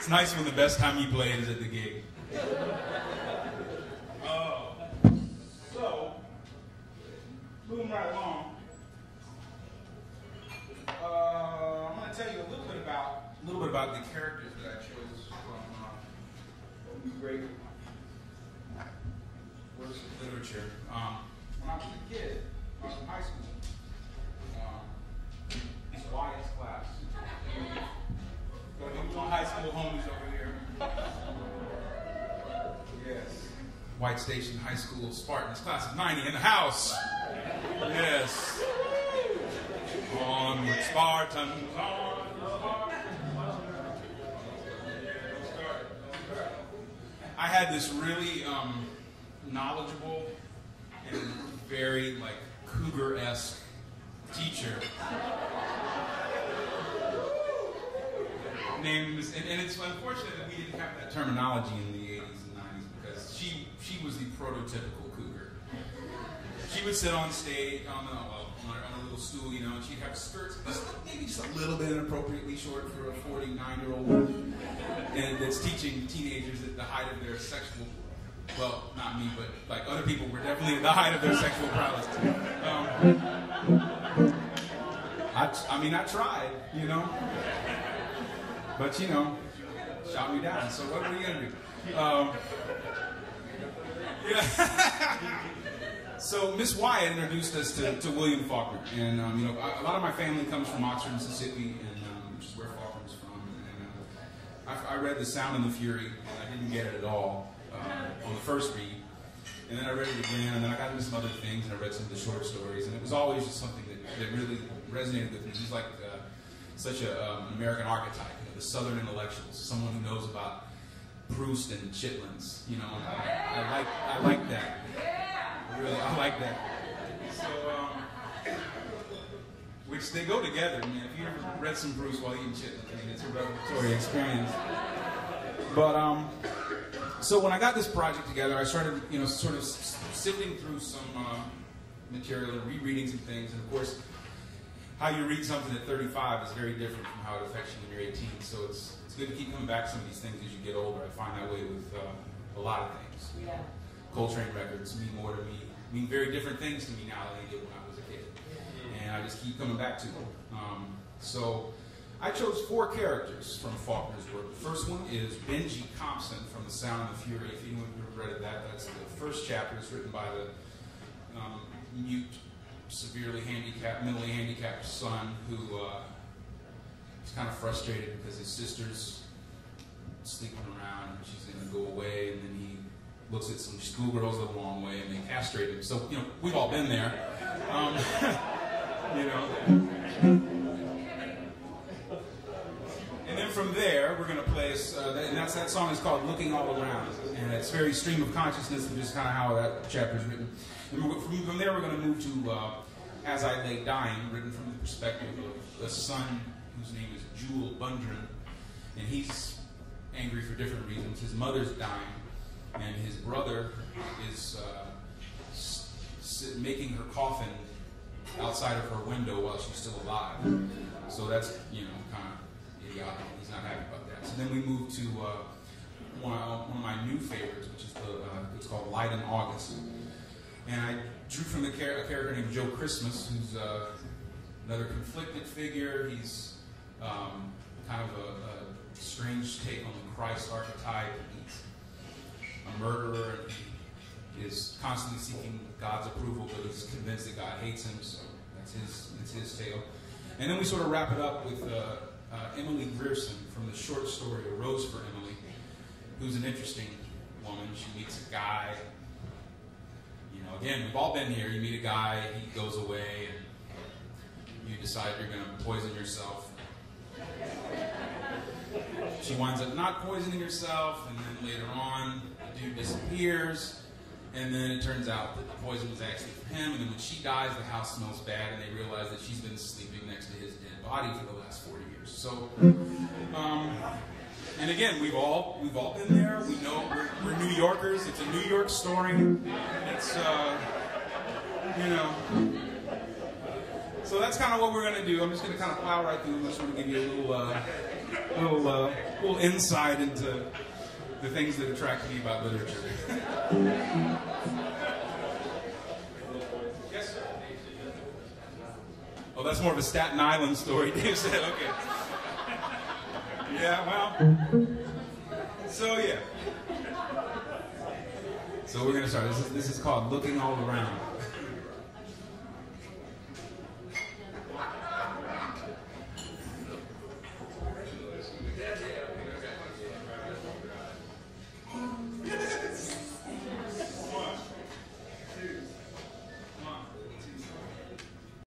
It's nice when the best time you play is at the gig. Oh. So, moving right along. Uh, I'm going to tell you a little bit about a little bit about the characters that I chose from uh, from great works of literature. Um, when I was a kid, I was in high school. Um, Wyatt's class. Homies over here. Yes. White Station High School Spartans, class of 90 in the house. Yes. Onward, Spartans, onward, I had this really um, knowledgeable and very like cougar-esque and, and it's unfortunate that we didn't have that terminology in the 80s and 90s because she she was the prototypical cougar. She would sit on stage on well, on, a, on a little stool, you know, and she'd have skirts just maybe just a little bit inappropriately short for a 49 year old woman, and that's teaching teenagers at the height of their sexual. Well, not me, but like other people were definitely at the height of their sexual prowess. Um, I, I mean, I tried, you know. But you know, shot me down. So what are you gonna do? Um, yeah. so Miss Wyatt introduced us to, to William Faulkner, and um, you know, a lot of my family comes from Oxford, Mississippi, and um, which is where Faulkner's from. And uh, I, I, read The Sound and the Fury, and I didn't get it at all uh, on the first read. And then I read it again, and then I got into some other things, and I read some of the short stories, and it was always just something that, that really resonated with me. He's like uh, such a, um, an American archetype the Southern intellectuals, someone who knows about Proust and Chitlins. You know, I, I like I like that. Really, I like that. So, um, which they go together. I mean, if you ever read some Proust while eating chitlins, I mean, it's a revelatory experience. But um, so when I got this project together, I started, you know, sort of sifting through some uh, material and rereading some things, and of course how you read something at 35 is very different from how it affects you when you're 18. So it's, it's good to keep coming back to some of these things as you get older. I find that way with uh, a lot of things. Yeah. Coltrane records mean more to me, mean very different things to me now than they did when I was a kid. And I just keep coming back to them. Um, so I chose four characters from Faulkner's work. The first one is Benji Compson from The Sound and the Fury. If anyone read that, that's the first chapter. It's written by the um, mute severely handicapped, mentally handicapped son who uh, is kind of frustrated because his sister's sleeping around and she's going to go away, and then he looks at some schoolgirls the wrong way and they castrate him. So, you know, we've all been there. Um, you know. And from there, we're going to play, uh, and that's, that song is called Looking All Around. And it's very stream of consciousness, which is kind of how that chapter is written. From, from there, we're going to move to uh, As I Lay Dying, written from the perspective of a son whose name is Jewel Bundren. And he's angry for different reasons. His mother's dying, and his brother is uh, making her coffin outside of her window while she's still alive. So that's, you know, kind of idiotic. He's not happy about that. So then we move to uh, one, of, one, of, my new favorites, which is the, uh, it's called Light in August. And I drew from the char- a character named Joe Christmas, who's uh, another conflicted figure. He's um, kind of a, a, strange take on the Christ archetype. He's a murderer. And he is constantly seeking God's approval, but he's convinced that God hates him. So that's his that's his tale. And then we sort of wrap it up with uh, uh, Emily Grierson from the short story A Rose for Emily, who's an interesting woman. She meets a guy You know, again, we've all been here. You meet a guy, he goes away, and you decide you're going to poison yourself. She winds up not poisoning herself, and then later on, the dude disappears, and then it turns out that the poison was actually for him. And then when she dies, the house smells bad, and they realize that she's been sleeping next to his dead body for the last 40 years. So, um, and again, we've all we've all been there. We know we're, we're New Yorkers. It's a New York story. It's uh, you know. So that's kind of what we're going to do. I'm just going to kind of plow right through. I'm just to give you a little uh, little, uh, little insight into the things that attract me about literature. yes, sir. Oh, that's more of a Staten Island story, Dave said. Okay. Yeah, well. So, yeah. So we're going to start. This is, this is called Looking All Around.